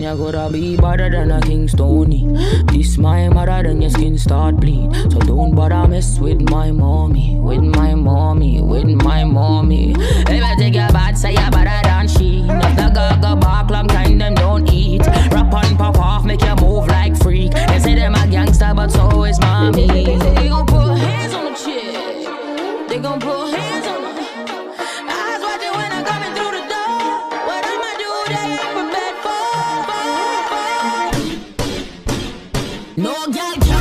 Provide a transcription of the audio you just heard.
You gotta be better than a King Stony. This my mother, then your skin start bleed. So don't bother mess with my mommy, with my mommy, with my mommy. If I take your bad, say you better than she. If the gaga bark, long time them don't eat. Rap on, pop off, make you move like freak. They say them a gangster, but so is mommy. They gon' put hands on the chick. They gon' put hands on the. Eyes watching when I'm coming through the door. What I'ma do, they ain't prepared No girl can